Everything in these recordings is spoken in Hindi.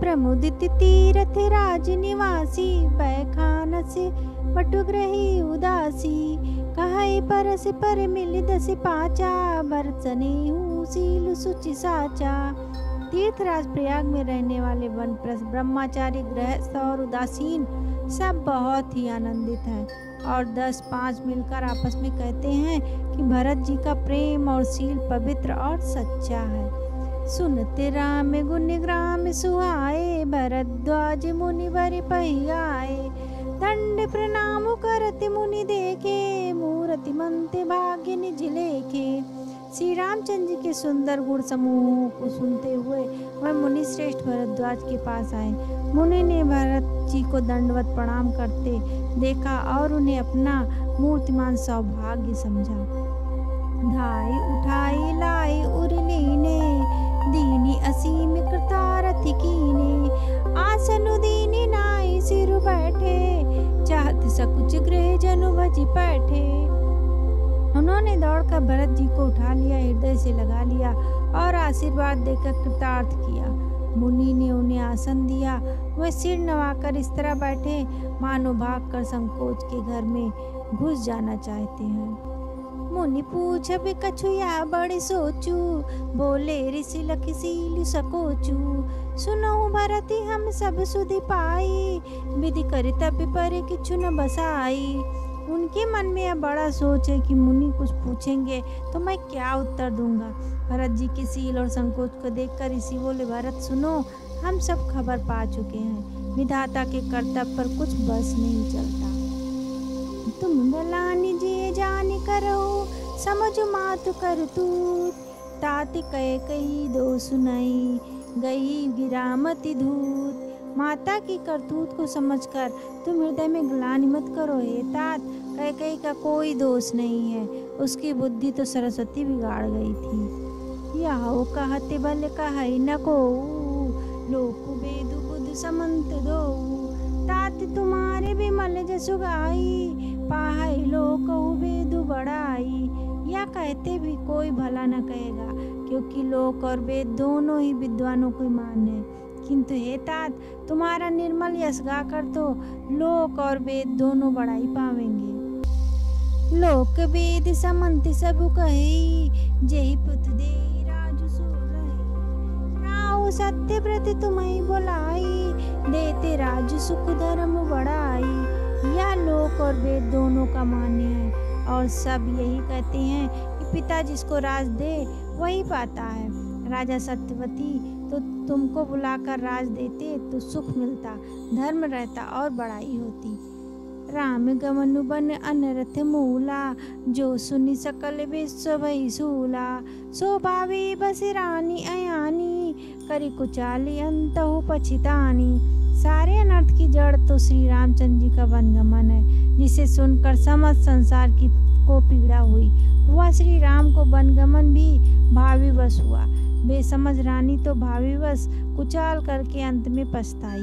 प्रमुदित तीर्थ राज निवासी बैखान से पटुग्रही उदासी। कहे परस पर मिल दस पाचा, बरसने सील सुचि साचा। तीर्थराज प्रयाग में रहने वाले वन ब्रह्मचारी गृहस्थ और उदासीन सब बहुत ही आनंदित हैं और दस पाँच मिलकर आपस में कहते हैं कि भरत जी का प्रेम और सील पवित्र और सच्चा है। सुनते राम गुण ग्राम सुहाए, भरद्वाज मुनि बर पहियाए। दंड प्रणाम करत मुनि देखे, मूर्ति मंत भाग्य निज लेखे। श्री रामचंद्र जी के सुंदर गुण समूह को सुनते हुए वह मुनि श्रेष्ठ भरद्वाज के पास आए। मुनि ने भरत जी को दंडवत प्रणाम करते देखा और उन्हें अपना मूर्तिमान सौभाग्य समझा। धाई उठाई, लाई उरलीने कीने आसन दीनी नाई सिर बैठे, चाहत सकुच जनु भज बैठे। उन्होंने दौड़कर भरत जी को उठा लिया, हृदय से लगा लिया और आशीर्वाद देकर कृतार्थ किया। मुनि ने उन्हें आसन दिया। वह सिर नवाकर इस तरह बैठे, मानो भाग कर संकोच के घर में घुस जाना चाहते हैं। मुनि पूछ भी कछु या बड़े सोचू, बोले, ऋषि लख सील सकोचू। सुनो भरती हम सब सुधि पाई, विधि करी तब परे किछु न बसाई। उनके मन में यह बड़ा सोच है कि मुनि कुछ पूछेंगे तो मैं क्या उत्तर दूँगा? भरत जी के सील और संकोच को देखकर ऋषि बोले, भरत, सुनो, हम सब खबर पा चुके हैं। विधाता के कर्तव्य पर कुछ बस नहीं चलता। तुम गलानी जे जान करो, समझ मात कर तू ताति कह कही दो सुनाई गई गिरामती धूत। माता की करतूत को समझकर तुम हृदय में ग्लानि मत करो, हे तात। कह कही का कोई दोष नहीं है, उसकी बुद्धि तो सरस्वती बिगाड़ गई थी। यह कहते बल कह न को, लोक वेदु बुध समंत दो। तात तुम्हारे विमल जसु गाई पाहई लोक वेदु बड़ाई या कहते भी कोई भला न कहेगा, क्योंकि लोक और वेद दोनों ही विद्वानों को मान है। किंतु हे तात, तुम्हारा निर्मल यश गा कर तो लोक और वेद दोनों बढ़ाई पावेंगे। लोक वेद समंत सब कही जय पुत दे राजु सो रहे। राव सत्य व्रत तुम्हें बुलाई, देते राजु सुख धर्म बढ़ाई। यह लोक और वेद दोनों का मान्य है। और सब यही कहते हैं कि पिता जिसको राज दे, वही पाता है। राजा सत्यवती तो तुमको बुलाकर राज देते तो सुख मिलता, धर्म रहता और बड़ाई होती। राम गमनु बन अनरथ मूला, जो सुनि सकल विश्व भई सूला। स्वभावी बस रानी अयानी, करी कुचाली अंत हो पछितानी। सारे जड़ तो श्री रामचंद्र जी का वनगमन है, जिसे सुनकर समस्त संसार की को पीड़ा हुई। हुआ श्री राम को वनगमन भी भावी बस हुआ। बेसमझ रानी तो भावीवश कुचाल करके अंत में पछताई।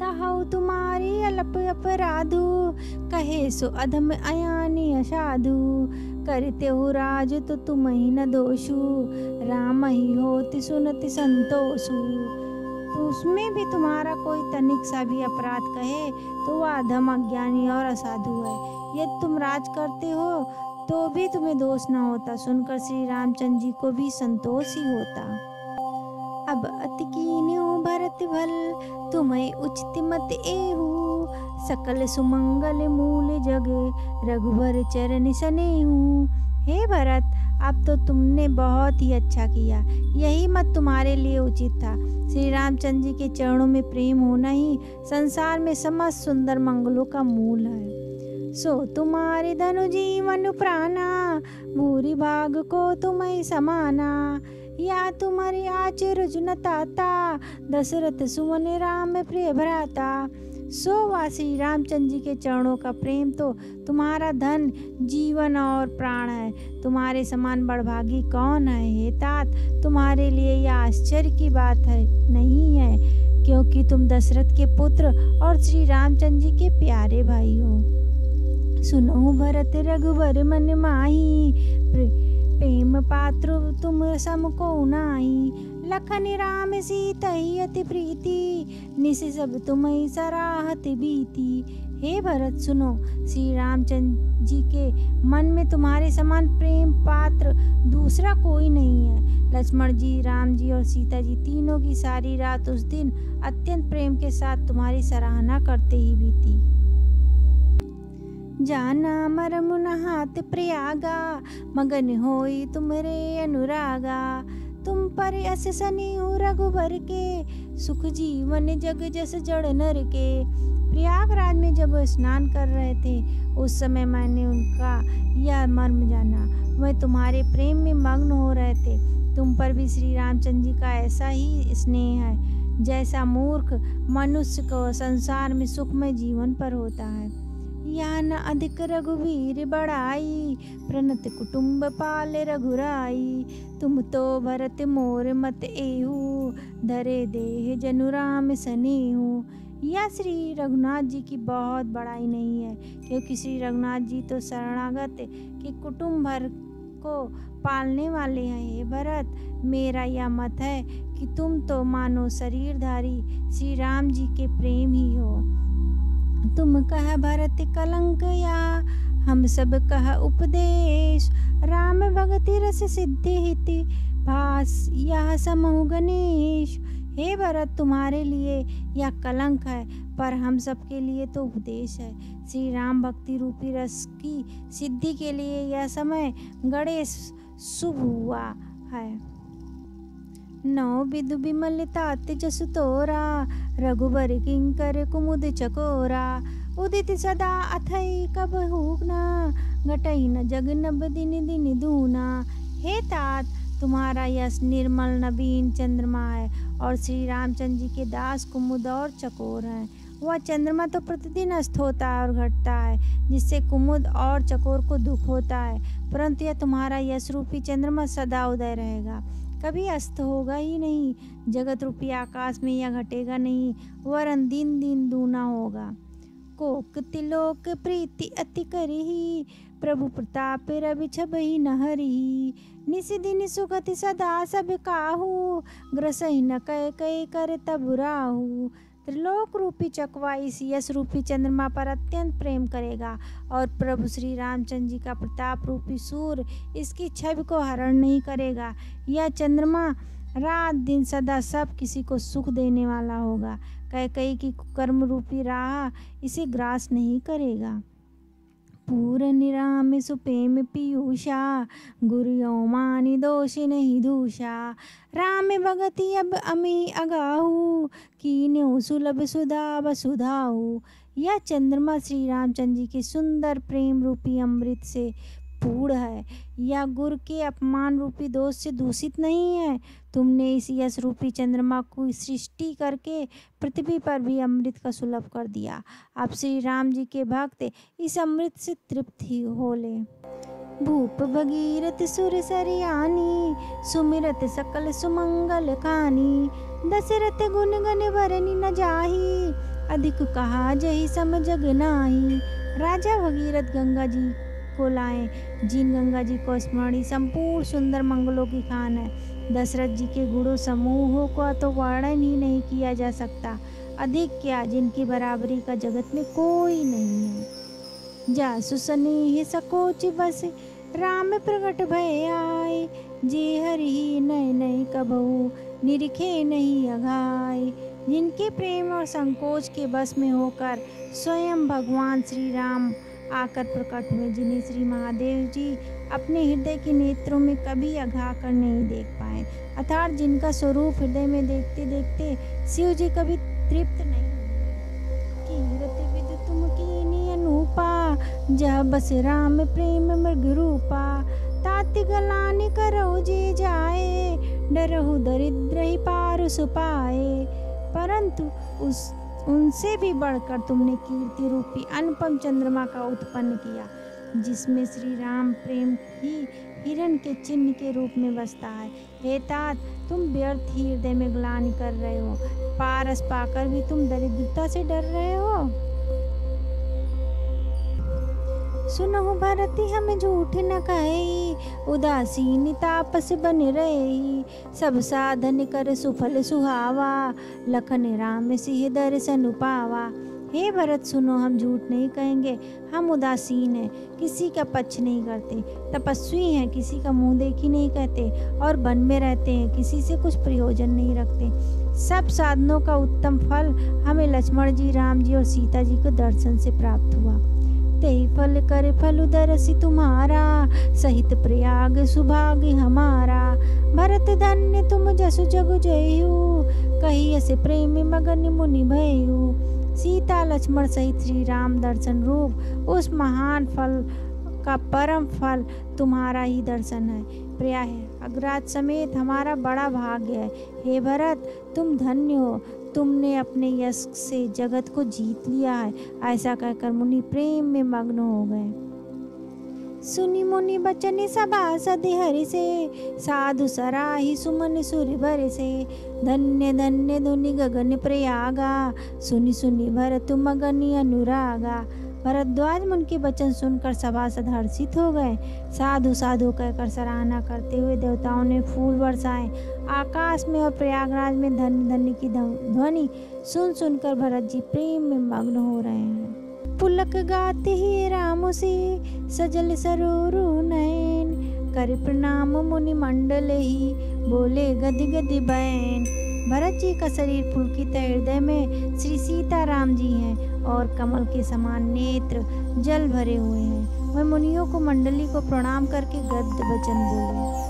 तहु तुम्हारी अल्प अपराधु, कहे सो अधम अयानी असाधु। करते हो राज तो तुम ही न दोषु, राम ही होति सुनति संतोषु। तो उसमें भी तुम्हारा कोई तनिक सा भी अपराध कहे तो वह अधम अज्ञानी और असाधु है। यदि तुम राज करते हो तो भी तुम्हें दोष न होता। सुनकर श्री रामचंद्र जी को भी संतोष ही होता। अब अति कीन्यु भरत भल, तुम्हें उचित मत एहू। सकल सुमंगल मूल जग, रघुवर चरण सने हे भरत, अब तो तुमने बहुत ही अच्छा किया। यही मत तुम्हारे लिए उचित था। श्री रामचंद्र जी के चरणों में प्रेम होना ही संसार में समस्त सुंदर मंगलों का मूल है। सो तुम्हारे धनु जीवन प्राणा, भूरी भाग को तुम्हें समाना। या तुम्हारी आचर ताता, दशरथ सुवन राम प्रिय भ्राता। सो वा श्री रामचंद्र जी के चरणों का प्रेम तो तुम्हारा धन, जीवन और प्राण है। तुम्हारे समान बड़भागी कौन है? हे तात, तुम्हारे लिए यह आश्चर्य की बात है, नहीं है, क्योंकि तुम दशरथ के पुत्र और श्री रामचंद्र जी के प्यारे भाई हो। सुनो भरत रघुवर मन माही प्रेम पात्र तुम समको नाही। लखन राम सीता ही अति प्रीति, निस सब तुम्हें सराहत बीती। हे भरत, सुनो श्री रामचंद्र जी के मन में तुम्हारे समान प्रेम पात्र दूसरा कोई नहीं है। लक्ष्मण जी, राम जी और सीता जी तीनों की सारी रात उस दिन अत्यंत प्रेम के साथ तुम्हारी सराहना करते ही बीती। जाना मरमुन हाथ प्रयागा, मगन होई तुमरे अनुरागा। तुम पर अस सनी रघुबर के, सुख जीवन जग जस जड़ नर के। प्रयागराज में जब स्नान कर रहे थे, उस समय मैंने उनका यह मर्म जाना। वह तुम्हारे प्रेम में मग्न हो रहे थे। तुम पर भी श्री रामचंद्र जी का ऐसा ही स्नेह है, जैसा मूर्ख मनुष्य को संसार में सुखमय जीवन पर होता है। या न अधिक रघुवीर बड़ाई प्रणत कुटुंब पाल रघुराई। तुम तो भरत मोर मत एहू, धरे देह जनु राम सनेहू। यह श्री रघुनाथ जी की बहुत बड़ाई नहीं है, क्योंकि श्री रघुनाथ जी तो शरणागत कि कुटुंब भर को पालने वाले हैं। हे भरत, मेरा यह मत है कि तुम तो मानो शरीरधारी श्री राम जी के प्रेम ही हो। तुम कह भरत कलंक या, हम सब कह उपदेश। राम भगति रस सिद्धि हिति, भास यह समूह गणेश। हे भरत, तुम्हारे लिए यह कलंक है, पर हम सबके लिए तो उपदेश है। श्री राम भक्ति रूपी रस की सिद्धि के लिए यह समय गणेश शुभ हुआ है। नौ विदु विमलता जस तोरा, रघुबर किंकर कुमुद चकोरा। उदित सदा अथई कब हुकना घटई न जग नब दिन दिन दूना। हे तात, तुम्हारा यश निर्मल नवीन चंद्रमा है, और श्री रामचंद्र जी के दास कुमुद और चकोर हैं। वह चंद्रमा तो प्रतिदिन अस्त होता है और घटता है, जिससे कुमुद और चकोर को दुख होता है, परंतु यह तुम्हारा यश रूपी चंद्रमा सदा उदय रहेगा। कभी अस्त होगा ही नहीं। जगत रूपी आकाश में यह घटेगा नहीं, वरन दिन दिन दूना होगा। कोक तिलोक प्रीति अति करही, प्रभु प्रताप रवि छब ही नहरी निस दिन सुगति सदा सब काहू, ग्रसही न कह कह कर तब राहू। त्रिलोक रूपी चकवा इस यश रूपी चंद्रमा पर अत्यंत प्रेम करेगा और प्रभु श्री रामचंद्र जी का प्रताप रूपी सूर्य इसकी छवि को हरण नहीं करेगा। यह चंद्रमा रात दिन सदा सब किसी को सुख देने वाला होगा। कह कही की कर्म रूपी राह इसे ग्रास नहीं करेगा। पूर निराम सुपेम पीयूषा, गुरु मानि दोष नहीं दूषा। राम भगति अब अमी अगाहू, कीन्यू सुलभ सुधा वसुधाऊ यह चंद्रमा श्री रामचंद्र जी के सुंदर प्रेम रूपी अमृत से पूर्ण है, या गुरु के अपमान रूपी दोष से दूषित नहीं है? तुमने इस यश रूपी चंद्रमा को सृष्टि करके पृथ्वी पर भी अमृत का सुलभ कर दिया। अब श्री राम जी के भक्त इस अमृत से तृप्त ही हो ले भूप भगीरथ सुर सरियानी, सुमिरत सकल सुमंगल खानी दशरथ गुन गण वरनी न जाही, अधिक कहा जही सम जग नाही। राजा भगीरथ गंगा जी को लाएँ। जिन गंगा जी को स्मरणी। संपूर्ण सुंदर मंगलों की खान है। दशरथ जी के गुणों, समूहों का तो वर्णन ही नहीं किया जा सकता। अधिक क्या, जिनकी बराबरी का जगत में कोई नहीं है। जा सुसनी ही सकोच बस, राम प्रकट भय आए। जे हरि नए नए कबहू, निरखे नहीं अघाए। जिनके प्रेम और संकोच के बस में होकर स्वयं भगवान श्री राम आकर प्रकट हुए। जिन्हें श्री महादेव जी अपने हृदय के नेत्रों में कभी अघा कर नहीं देख पाए। अर्थात जिनका स्वरूप हृदय में देखते देखते शिव जी कभी तृप्त नहीं अनूपा जब बस राम प्रेम मृग रूपा ताति गलान करो जे जाए, डरहु दरिद्र ही पार सुपाए परंतु उस उनसे भी बढ़कर तुमने कीर्ति रूपी अनुपम चंद्रमा का उत्पन्न किया, जिसमें श्री राम प्रेम ही हिरण के चिन्ह के रूप में बसता है। हे तात, तुम व्यर्थ ही हृदय में ग्लानि कर रहे हो। पारस पाकर भी तुम दरिद्रता से डर रहे हो? सुनहु भरती हम झूठ न कहे। उदासीन तापस बन रहे। सब साधन कर सुफल सुहावा। लखन राम सिंह दर्शन पावा। हे भरत, सुनो, हम झूठ नहीं कहेंगे। हम उदासीन हैं। किसी का पक्ष नहीं करते। तपस्वी हैं। किसी का मुँह देखी नहीं कहते। और वन में रहते हैं। किसी से कुछ प्रयोजन नहीं रखते। सब साधनों का उत्तम फल हमें लक्ष्मण जी, राम जी और सीता जी को दर्शन से प्राप्त हुआ। ते फल कर फल उदरसी तुम्हारा, सहित प्रयाग सुभाग हमारा। भरत धन्य तुम जसु जग जयु कही ऐसे प्रेम मगन मुनि भयु सीता लक्ष्मण सहित श्री राम दर्शन रूप, उस महान फल का परम फल तुम्हारा ही दर्शन है। प्रिया है, अग्राज समेत हमारा बड़ा भाग्य है। हे भरत, तुम धन्य हो तुमने अपने यश से जगत को जीत लिया है, ऐसा कहकर मुनि प्रेम में मग्न हो गए। सुनी मुनि बचन सभा सदे हरि से, साधु सराही सुमन सुर भर से। धन्य धन्य धुनि गगन प्रयागा, सुनी सुनी भरत मगनी अनुरागा। भरद्वाज मुन के वचन सुनकर सभासद हर्षित हो गए। साधु साधु कहकर सराहना करते हुए देवताओं ने फूल बरसाए। आकाश में और प्रयागराज में धन्य धन्य की ध्वनि सुन सुनकर भरत जी प्रेम में मग्न हो रहे हैं। पुलक गाते ही राम से सजल सरोरु नयन। कर प्रणाम मुनि मंडल ही, बोले गद गद बैन। भरत जी का शरीर पुलकित हृदय में श्री सीता राम जी हैं और कमल के समान नेत्र जल भरे हुए हैं। वह मुनियों को, मंडली को प्रणाम करके गद्य वचन बोले।